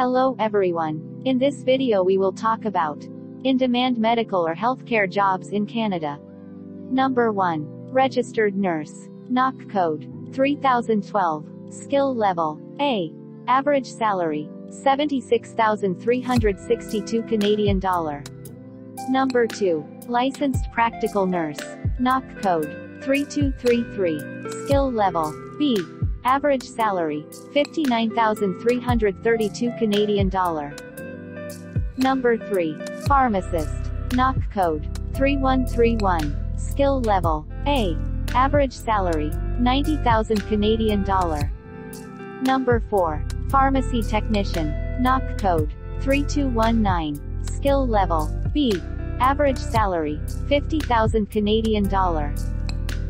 Hello everyone. In this video we will talk about in-demand medical or healthcare jobs in Canada. Number 1. Registered nurse. NOC code 3012. Skill level A. Average salary 76,362 Canadian dollar. Number 2. Licensed practical nurse. NOC code 3233. Skill level B. Average salary 59,332 Canadian dollar. Number 3. Pharmacist. NOC code 3131. Skill level A. Average salary 90,000 Canadian dollar. Number 4. Pharmacy technician. NOC code 3219. Skill level B. Average salary 50,000 Canadian dollar.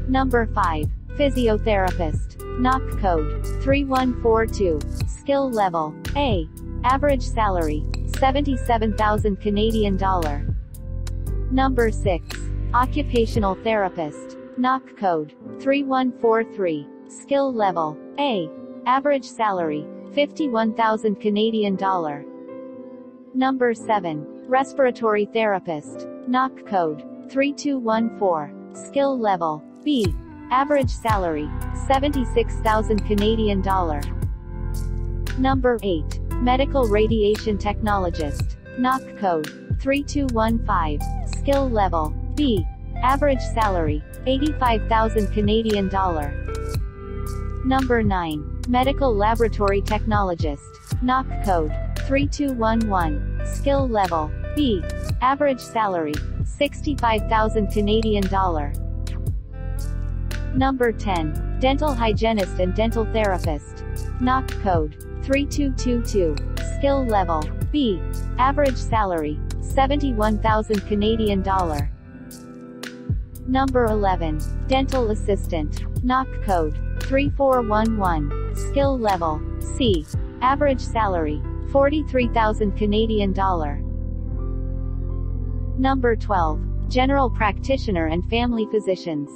Number 5. Physiotherapist. NOC code 3142. Skill level A. Average salary 77,000 Canadian dollar. Number 6. Occupational therapist. NOC code 3143. Skill level A. Average salary 51,000 Canadian dollar. Number 7. Respiratory therapist. NOC code 3214. Skill level B. Average salary 76,000 Canadian dollar. Number 8. Medical radiation technologist. NOC code 3215. Skill level B. Average salary 85,000 Canadian dollar. Number 9. Medical laboratory technologist. NOC code 3211. Skill level B. Average salary 65,000 Canadian dollar. Number 10. Dental hygienist and dental therapist. NOC code 3222. Skill level B. Average salary 71,000 Canadian dollar. Number 11. Dental assistant. NOC code 3411. Skill level C. Average salary 43,000 Canadian dollar. Number 12. General practitioner and family physicians.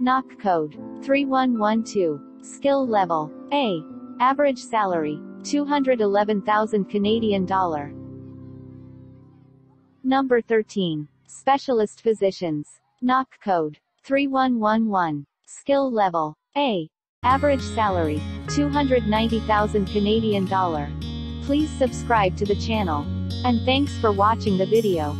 NOC code 3112. Skill level A. Average salary 211,000 Canadian dollar. Number 13. Specialist physicians. NOC code 3111. Skill level A. Average salary 290,000 Canadian dollar. Please subscribe to the channel. And thanks for watching the video.